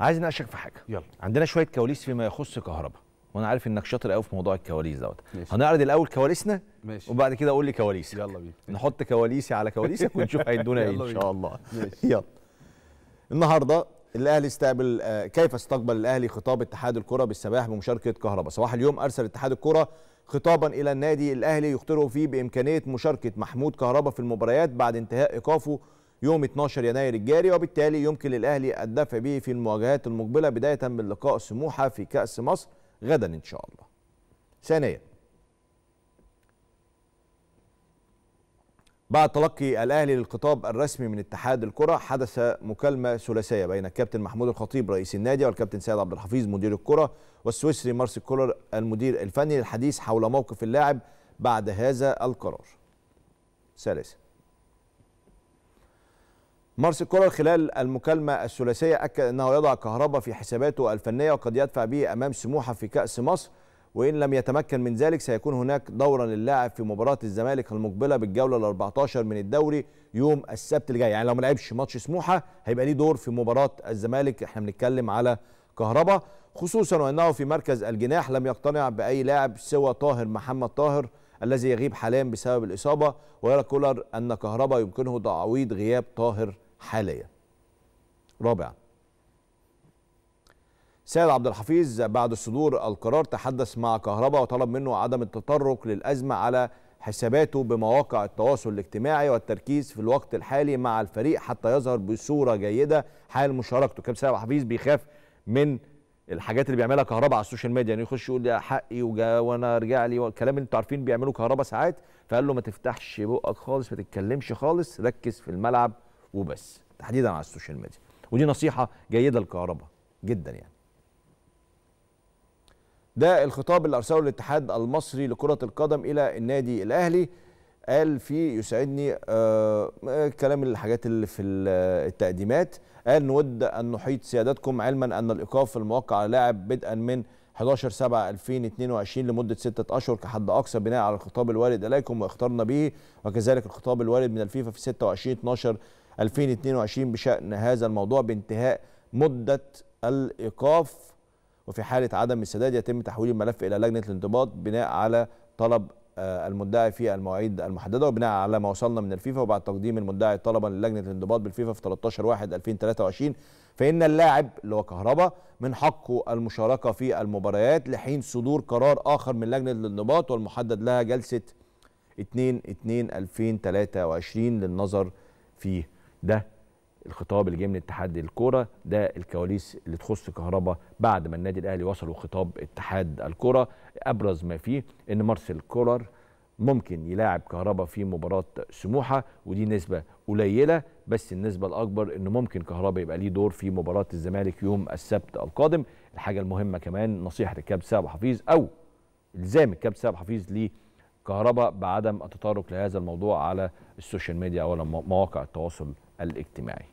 عايز اناقشك في حاجة. يلا. عندنا شوية كواليس فيما يخص كهربا وأنا عارف انك شاطر قوي في موضوع الكواليس دوت. هنعرض الأول كواليسنا ماشي. وبعد كده قول لي كواليسك. يلا بينا. نحط كواليسي على كواليسك ونشوف هيودونا إيه إن. شاء الله. ماشي. يلا. النهارده الأهلي استقبل آه، كيف استقبل الأهلي خطاب اتحاد الكرة بالسماح بمشاركة كهربا؟ صباح اليوم أرسل اتحاد الكرة خطابا إلى النادي الأهلي يخطره فيه بإمكانية مشاركة محمود كهربا في المباريات بعد انتهاء إيقافه يوم 12 يناير الجاري وبالتالي يمكن للأهلي الدفع به في المواجهات المقبلة بداية من لقاء سموحة في كأس مصر غدا إن شاء الله ثانيا بعد تلقي الأهلي للخطاب الرسمي من اتحاد الكرة حدث مكالمة ثلاثية بين الكابتن محمود الخطيب رئيس النادي والكابتن سيد عبد الحفيظ مدير الكرة والسويسري مارسيل كولر المدير الفني للحديث حول موقف اللاعب بعد هذا القرار. ثالثا مارسيل كولر خلال المكالمة الثلاثية أكد أنه يضع كهرباء في حساباته الفنية وقد يدفع به أمام سموحة في كأس مصر وإن لم يتمكن من ذلك سيكون هناك دورا للاعب في مباراة الزمالك المقبلة بالجولة ال 14 من الدوري يوم السبت الجاي. يعني لو ما لعبش ماتش سموحة هيبقى ليه دور في مباراة الزمالك. إحنا بنتكلم على كهرباء خصوصا وأنه في مركز الجناح لم يقتنع بأي لاعب سوى طاهر محمد طاهر. الذي يغيب حاليا بسبب الإصابة ويرى كولر أن كهرباء يمكنه تعويض غياب طاهر حاليا. رابعا. سيد عبد الحفيظ بعد صدور القرار تحدث مع كهرباء وطلب منه عدم التطرق للأزمة على حساباته بمواقع التواصل الاجتماعي والتركيز في الوقت الحالي مع الفريق حتى يظهر بصورة جيدة حال مشاركته. كابتن سيد عبد الحفيظ بيخاف من الحاجات اللي بيعملها كهربا على السوشيال ميديا يعني يخش يقول ده حقي وجالي وأنا أرجع لي والكلام اللي أنتوا عارفين بيعملوا كهربا ساعات فقال له ما تفتحش بقك خالص ما تتكلمش خالص ركز في الملعب وبس. تحديدا على السوشيال ميديا. ودي نصيحة جيدة لكهربا جدا يعني. ده الخطاب اللي أرسله الاتحاد المصري لكرة القدم إلى النادي الأهلي. قال فيه يسعدني آه كلام الحاجات اللي في ال- التقديمات. قال نود أن نحيط سيادتكم علما أن الإيقاف الموقع على لاعب بدءا من 11 7 2022 لمدة ستة أشهر كحد أقصى بناء على الخطاب الوارد إليكم واخترنا به وكذلك الخطاب الوارد من الفيفا في 26 12 2022 بشأن هذا الموضوع بانتهاء مدة الإيقاف. وفي حالة عدم السداد يتم تحويل الملف إلى لجنة الانضباط بناء على طلب آه، المدعي في المواعيد المحددة وبناء على ما وصلنا من الفيفا وبعد تقديم المدعي طلبا للجنة الانضباط بالفيفا في 13 1 2023 فإن اللاعب اللي هو كهربا من حقه المشاركة في المباريات لحين صدور قرار آخر من لجنة الانضباط والمحدد لها جلسة 2 2 2023 للنظر فيه ده. الخطاب اللي جاي من اتحاد الكورة ده الكواليس اللي تخص كهربا بعد ما النادي الأهلي وصلوا خطاب اتحاد الكورة. أبرز ما فيه إن مارسيل كولر ممكن يلاعب كهربا في مباراة سموحة ودي نسبة قليلة بس النسبة الأكبر ان ممكن كهربا يبقى ليه دور في مباراة الزمالك يوم السبت القادم. الحاجة المهمة كمان نصيحة الكابتن سامح حفيظ أو إلزام الكابتن سامح حفيظ لكهربا بعدم التطرق لهذا الموضوع على السوشيال ميديا أو مواقع التواصل الاجتماعي.